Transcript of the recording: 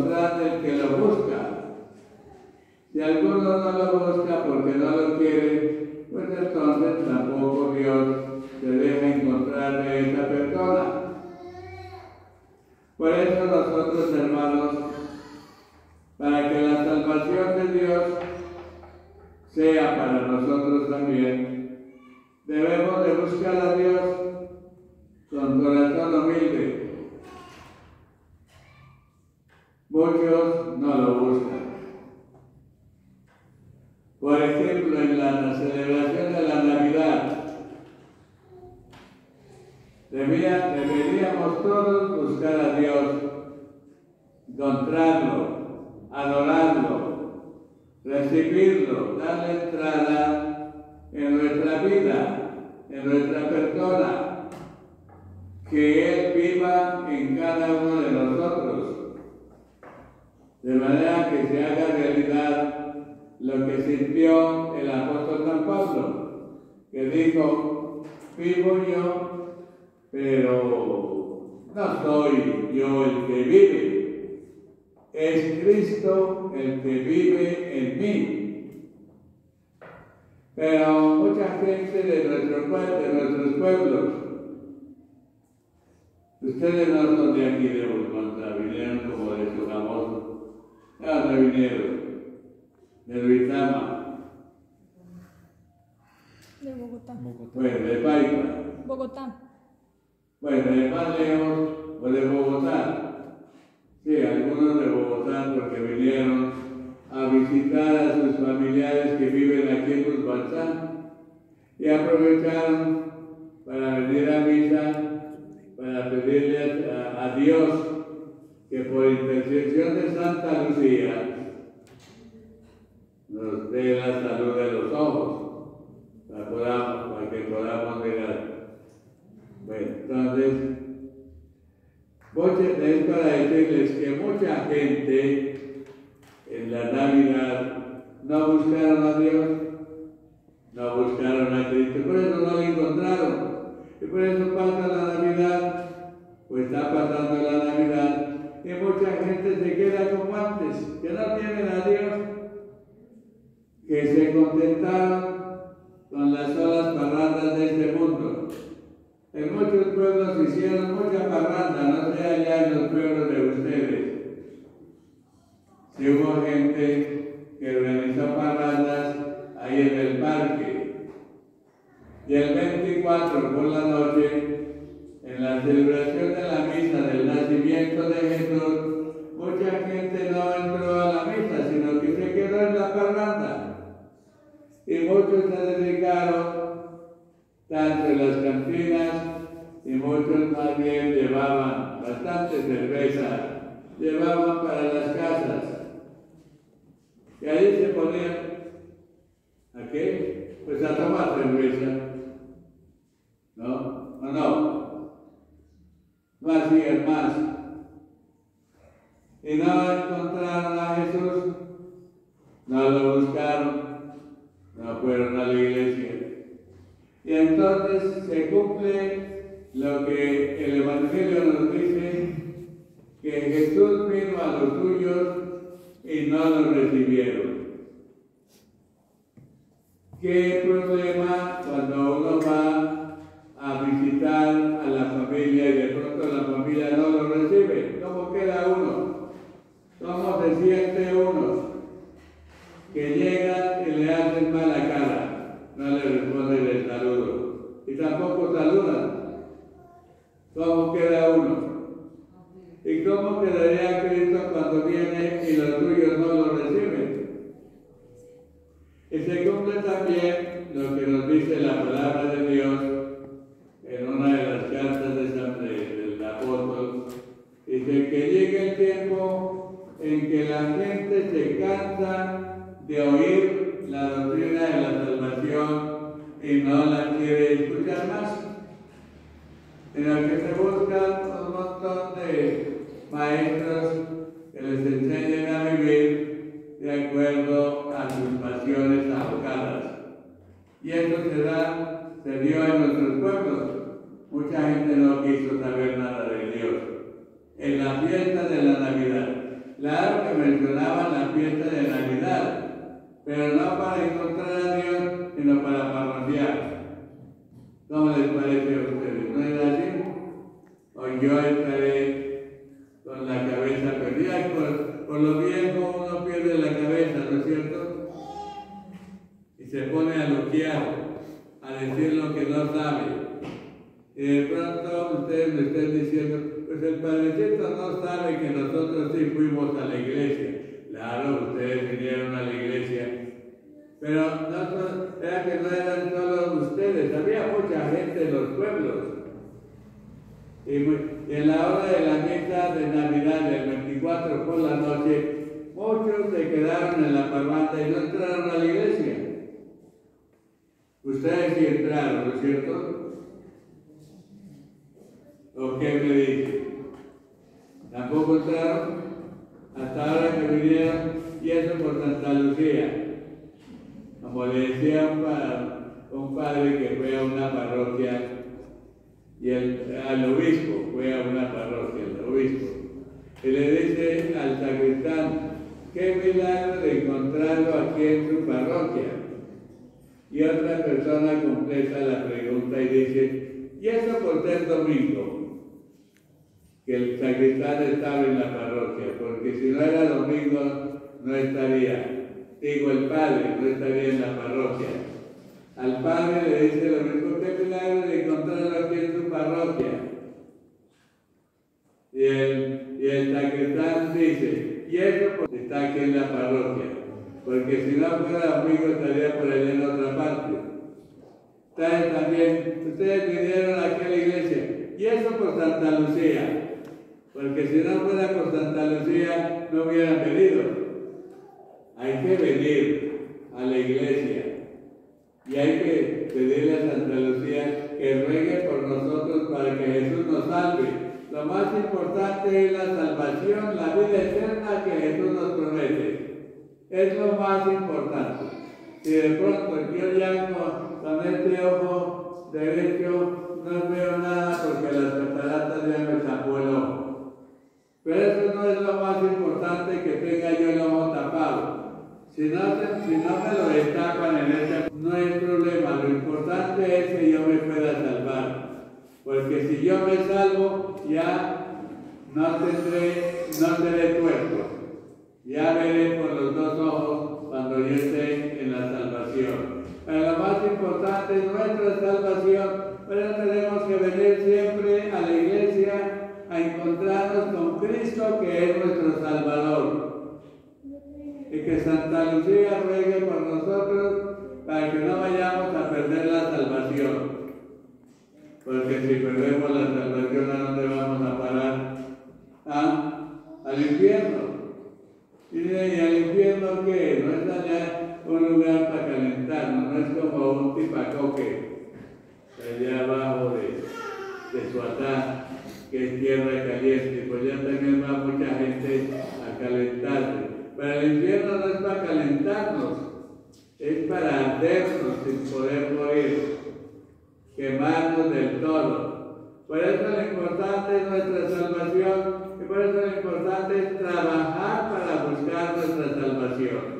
encontrar el que lo busca. Si alguno no lo busca porque no lo quiere, pues entonces tampoco Dios se deja encontrar de esa persona. Por eso nosotros, hermanos, para que la salvación de Dios sea para nosotros también, debemos de buscar a Dios con corazón humilde. Muchos no lo buscan. Por ejemplo, en la celebración de la Navidad, deberíamos todos buscar a Dios, encontrarlo, adorarlo, recibirlo, darle entrada en nuestra vida, en nuestra persona, que Él viva en cada uno de nosotros, de manera que se haga realidad lo que sintió el apóstol San Pablo, que dijo, vivo yo, pero no soy yo el que vive, es Cristo el que vive en mí. Pero mucha gente de, nuestro, de nuestros pueblos, ustedes no son de aquí de Buscontra, vinieron como de su famoso, ¿de vinieron? de Luisama. De Bogotá. Bueno, de Paipa. Bogotá. Bueno, de más lejos o de Bogotá. Sí, algunos de Bogotá porque vinieron a visitar a sus familiares que viven aquí en Uzbachán y aprovecharon para venir a misa, para pedirle a, a Dios que por intercesión de Santa Lucía nos dé la salud de los ojos, para, podamos, para que podamos mirar. Bueno, entonces, es para decirles que mucha gente en la Navidad no buscaron a Dios, no buscaron a Cristo, por eso no lo encontraron. Y por eso pasa la Navidad, pues está pasando la Navidad, mucha gente se queda como antes, que no tienen a Dios que se contentaron con las solas parrandas de este mundo. En muchos pueblos hicieron mucha parranda, no sé allá en los pueblos de ustedes. Si hubo gente que organizó parrandas ahí en el parque. Y el 24 por la noche, en la celebración de la misa del nacimiento de Jesús, mucha gente no entró a la misa, sino que se quedó en la parranda y muchos se dedicaron tanto en las cantinas y muchos más bien llevaban bastante cerveza, llevaban para las casas. Y ahí se ponían, ¿a qué? Pues a tomar cerveza. ¿No? ¿O no? Más y más. Y no encontraron a Jesús, no lo buscaron no fueron a la iglesia. Y entonces se cumple lo que el Evangelio nos dice, que Jesús vino a los suyos y no lo recibieron. ¿Qué problema cuando uno va a visitar a la familia y de pronto la familia no lo recibe? ¿Cómo queda uno? ¿Cómo se siente uno? Que llega y le hacen mala cara, no le responden el saludo. Y tampoco saludan. ¿Cómo queda uno? ¿Y cómo quedaría Cristo cuando viene y los suyos no lo reciben? Y se cumple también lo que nos dice la palabra de Dios en una de las cartas de San, del apóstol. Dice que llega el tiempo en que la gente se cansa de oír la doctrina de la salvación y no la quiere En el que se buscan un montón de maestros que les enseñen a vivir de acuerdo a sus pasiones abocadas. Y eso se da, se dio en nuestros pueblos. Mucha gente no quiso saber nada de Dios. En la fiesta de la Navidad, Claro que mencionaban la fiesta de Navidad, pero no para encontrar a Dios, sino para parroquiar. ¿Cómo les parece a ustedes? ¿No es así? O yo estaré con la cabeza perdida. Por, por lo viejo uno pierde la cabeza, ¿no es cierto? Y se pone a loquear, a decir lo que no sabe. Y de pronto ustedes me estén diciendo, pues el Padrecito no sabe que nosotros sí fuimos a la iglesia. Claro, ustedes vinieron a la iglesia. Pero no, era que no eran solo ustedes, había mucha en los pueblos. Y, en la hora de la misa de Navidad, del 24 por la noche, muchos se quedaron en la parvanda y no entraron a la iglesia. Ustedes sí entraron, ¿no es cierto? ¿O qué me dicen? ¿Tampoco entraron? Hasta ahora que vinieron, y eso por Santa Lucía. Como le decía un, un padre que fue a una parroquia, y el, al obispo fue a una parroquia, el obispo, y le dice al sacristán, qué milagro de encontrarlo aquí en su parroquia. Y otra persona completa la pregunta y dice, ¿y eso por ser domingo? que el sacristán estaba en la parroquia, porque si no era domingo no estaría. Digo, el padre no estaría en la parroquia. Al padre le dice lo mismo, qué milagro de encontrarlo aquí en su parroquia. Y el, y el sacristán dice, y eso porque está aquí en la parroquia, porque si no fuera domingo estaría por allá en otra parte. Ustedes también, ustedes vinieron aquí a la iglesia, y eso por Santa Lucía. Porque si no fuera por Santa Lucía, no hubieran venido. Hay que venir a la iglesia y hay que pedirle a Santa Lucía que ruegue por nosotros para que Jesús nos salve. Lo más importante es la salvación, la vida eterna que Jesús nos promete. Es lo más importante. Si de pronto yo ya con, este ojo derecho no veo nada porque las cataratas ya me tapó el ojo. Pero eso no es lo más importante que tenga yo el ojo tapado. Si no, si no me lo destapan en ese, no hay problema. Lo importante es que yo me pueda salvar. Porque si yo me salvo, ya no tendré, no seré. Ya veré por los dos ojos cuando yo esté en la salvación. Pero lo más importante es nuestra salvación. Pero tenemos que venir siempre a la iglesia a encontrarnos con Cristo que es nuestro Salvador. Y que Santa Lucía ruegue por nosotros para que no vayamos a perder la salvación. Porque si perdemos la salvación, ¿a dónde vamos. Al infierno. Y, al infierno qué? No es allá un lugar para calentarnos, no es como un tipacoque allá abajo de, de su atar que es tierra caliente, pues ya también va mucha gente a calentarse. Pero el infierno no es para calentarnos, es para ardernos sin poder morir, quemarnos del todo. Por eso lo importante es nuestra salvación y por eso lo importante es trabajar para buscar nuestra salvación.